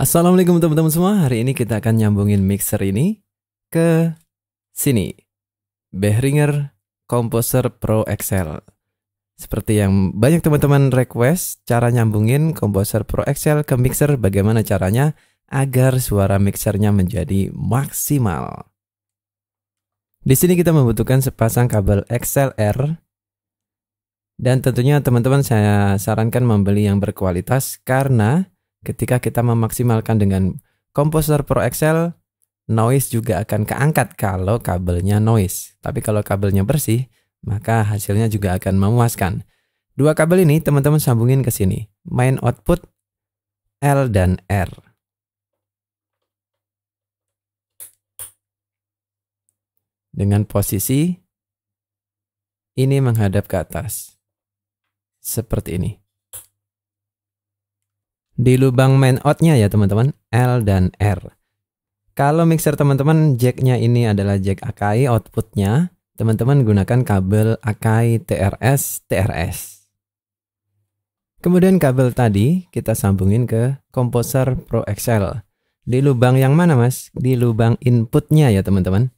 Assalamualaikum teman-teman semua. Hari ini kita akan nyambungin mixer ini ke sini. Behringer Composer Pro XL. Seperti yang banyak teman-teman request, cara nyambungin Composer Pro XL ke mixer bagaimana caranya agar suara mixernya menjadi maksimal. Di sini kita membutuhkan sepasang kabel XLR dan tentunya teman-teman saya sarankan membeli yang berkualitas karena ketika kita memaksimalkan dengan Composer Pro XL, noise juga akan keangkat kalau kabelnya noise. Tapi kalau kabelnya bersih, maka hasilnya juga akan memuaskan. Dua kabel ini teman-teman sambungin ke sini. Main output L dan R. Dengan posisi ini menghadap ke atas. Seperti ini di lubang main outnya ya teman-teman L dan R. Kalau mixer teman-teman jacknya ini adalah jack Akai outputnya, teman-teman gunakan kabel Akai TRS TRS. Kemudian kabel tadi kita sambungin ke Composer Pro XL. Di lubang yang mana mas? Di lubang inputnya ya teman-teman.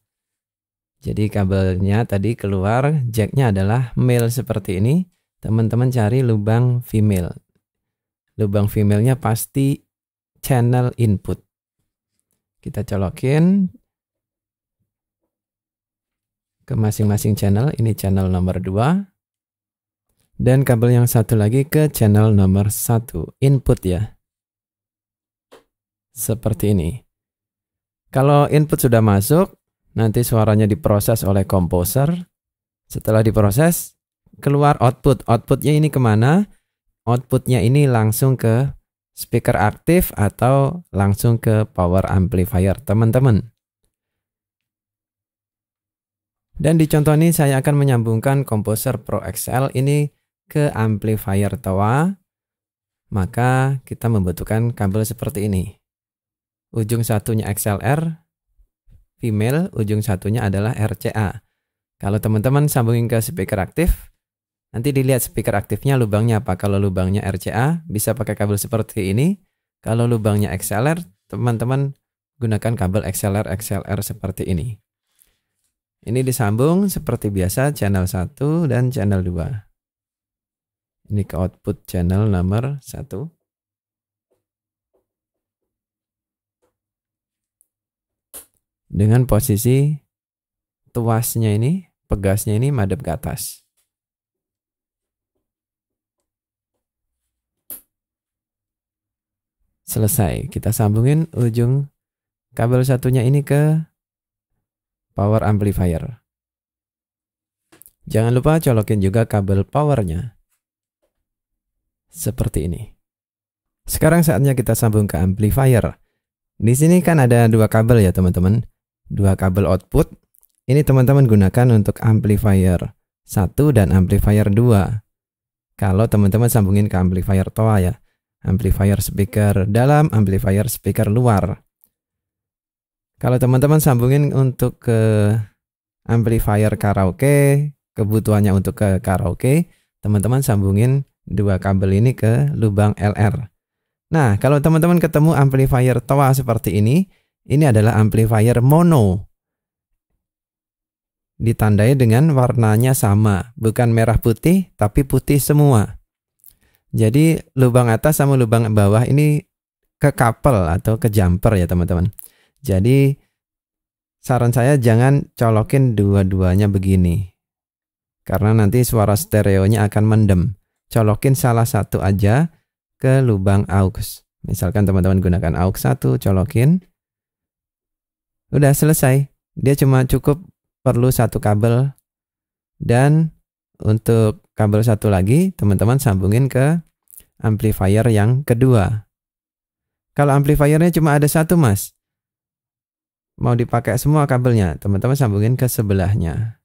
Jadi kabelnya tadi keluar, jacknya adalah male seperti ini. Teman-teman cari lubang female lubang female-nya pasti channel input. Kita colokin ke masing-masing channel. Ini channel nomor 2. Dan kabel yang satu lagi ke channel nomor 1. Input ya. Seperti ini. Kalau input sudah masuk, nanti suaranya diproses oleh komposer. Setelah diproses, keluar output. Outputnya ini ke mana? Outputnya ini langsung ke speaker aktif atau langsung ke power amplifier teman-teman. Dan di contoh ini saya akan menyambungkan Composer Pro XL ini ke amplifier TOA. Maka kita membutuhkan kabel seperti ini. Ujung satunya XLR, female, ujung satunya adalah RCA. Kalau teman-teman sambungin ke speaker aktif, Nanti dilihat speaker aktifnya lubangnya apa. Kalau lubangnya RCA bisa pakai kabel seperti ini. Kalau lubangnya XLR, teman-teman gunakan kabel XLR XLR seperti ini. Ini disambung seperti biasa channel 1 dan channel 2. Ini ke output channel nomor 1. Dengan posisi tuasnya ini, pegasnya ini madep ke atas. Selesai. Kita sambungin ujung kabel satunya ini ke power amplifier. Jangan lupa colokin juga kabel powernya. Seperti ini. Sekarang saatnya kita sambung ke amplifier. Di sini kan ada dua kabel ya teman-teman. Dua kabel output. Ini teman-teman gunakan untuk amplifier 1 dan amplifier 2. Kalau teman-teman sambungin ke amplifier toa ya amplifier speaker dalam, amplifier speaker luar. Kalau teman-teman sambungin untuk ke amplifier karaoke, kebutuhannya untuk ke karaoke, teman-teman sambungin dua kabel ini ke lubang LR. Nah, kalau teman-teman ketemu amplifier toa seperti ini, ini adalah amplifier mono. Ditandai dengan warnanya sama, bukan merah putih, tapi putih semua. Jadi lubang atas sama lubang bawah ini ke couple atau ke jumper ya teman-teman. Jadi saran saya jangan colokin dua-duanya begini. Karena nanti suara stereonya akan mendem. Colokin salah satu aja ke lubang aux. Misalkan teman-teman gunakan aux satu, colokin. Udah selesai. Dia cuma cukup perlu satu kabel dan untuk kabel satu lagi, teman-teman sambungin ke amplifier yang kedua. Kalau amplifiernya cuma ada satu, Mas. Mau dipakai semua kabelnya, teman-teman sambungin ke sebelahnya.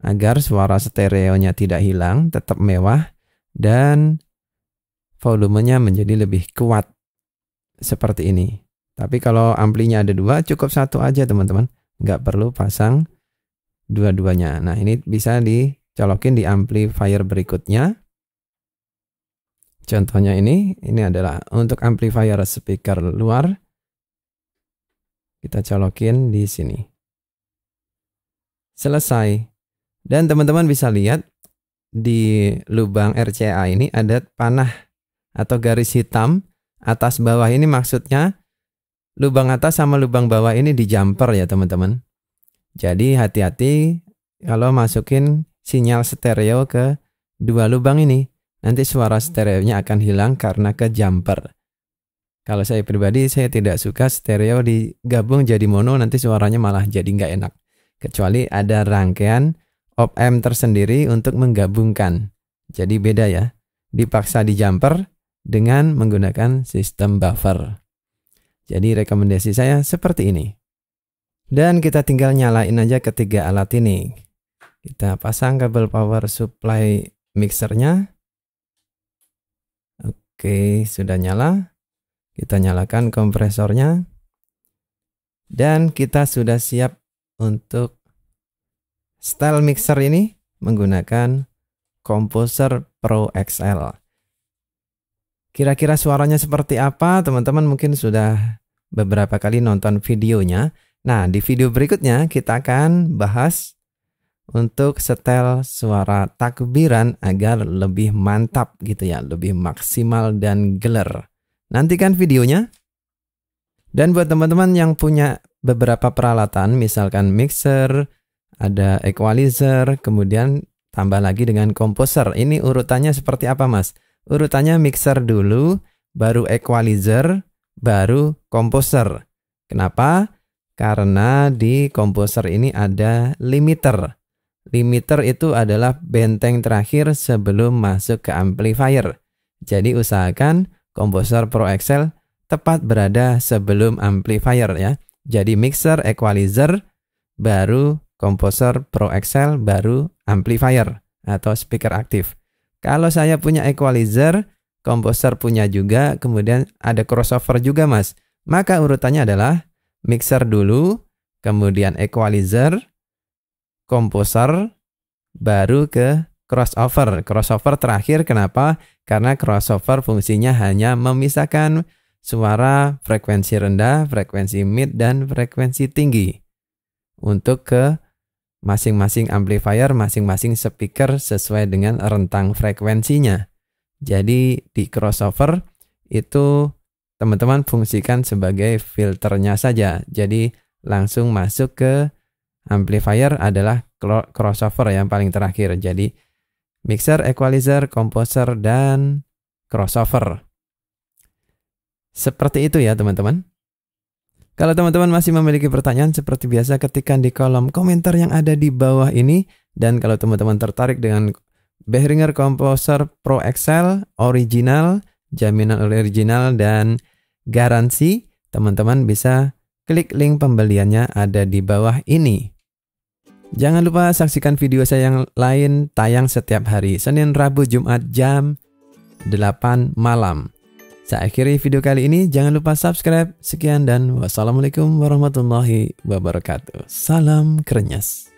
Agar suara stereonya tidak hilang, tetap mewah, dan volumenya menjadi lebih kuat. Seperti ini. Tapi kalau amplinya ada dua, cukup satu aja teman-teman. Nggak perlu pasang dua-duanya. Nah ini bisa dicolokin di amplifier berikutnya. Contohnya ini, ini adalah untuk amplifier speaker luar. Kita colokin di sini. Selesai. Dan teman-teman bisa lihat di lubang RCA ini ada panah atau garis hitam atas bawah ini maksudnya lubang atas sama lubang bawah ini di jumper ya teman-teman. Jadi hati-hati kalau masukin sinyal stereo ke dua lubang ini nanti suara stereonya akan hilang karena ke jumper. Kalau saya pribadi, saya tidak suka stereo digabung jadi mono, nanti suaranya malah jadi nggak enak. Kecuali ada rangkaian op-amp tersendiri untuk menggabungkan. Jadi beda ya, dipaksa di jumper dengan menggunakan sistem buffer. Jadi rekomendasi saya seperti ini. Dan kita tinggal nyalain aja ketiga alat ini. Kita pasang kabel power supply mixernya. Oke, sudah nyala. Kita nyalakan kompresornya. Dan kita sudah siap untuk style mixer ini menggunakan Composer Pro XL. Kira-kira suaranya seperti apa? Teman-teman mungkin sudah beberapa kali nonton videonya. Nah, di video berikutnya kita akan bahas untuk setel suara takbiran agar lebih mantap gitu ya, lebih maksimal dan geler. Nantikan videonya. Dan buat teman-teman yang punya beberapa peralatan, misalkan mixer, ada equalizer, kemudian tambah lagi dengan komposer. Ini urutannya seperti apa, Mas? Urutannya mixer dulu, baru equalizer, baru komposer. Kenapa? Karena di komposer ini ada limiter. Limiter itu adalah benteng terakhir sebelum masuk ke amplifier. Jadi usahakan komposer Pro Excel tepat berada sebelum amplifier ya. Jadi mixer, equalizer, baru komposer Pro Excel, baru amplifier atau speaker aktif. Kalau saya punya equalizer, komposer punya juga, kemudian ada crossover juga mas. Maka urutannya adalah mixer dulu, kemudian equalizer, komposer baru ke crossover. Crossover terakhir kenapa? Karena crossover fungsinya hanya memisahkan suara frekuensi rendah, frekuensi mid, dan frekuensi tinggi. Untuk ke masing-masing amplifier, masing-masing speaker sesuai dengan rentang frekuensinya. Jadi di crossover itu teman-teman fungsikan sebagai filternya saja. Jadi langsung masuk ke Amplifier adalah crossover yang paling terakhir. Jadi mixer, equalizer, komposer, dan crossover. Seperti itu ya teman-teman. Kalau teman-teman masih memiliki pertanyaan seperti biasa ketikkan di kolom komentar yang ada di bawah ini. Dan kalau teman-teman tertarik dengan Behringer Composer Pro XL original, jaminan original dan garansi, teman-teman bisa klik link pembeliannya ada di bawah ini. Jangan lupa saksikan video saya yang lain tayang setiap hari Senin, Rabu, Jumat jam 8 malam. Saya akhiri video kali ini, jangan lupa subscribe. Sekian dan wassalamualaikum warahmatullahi wabarakatuh. Salam kerenyas.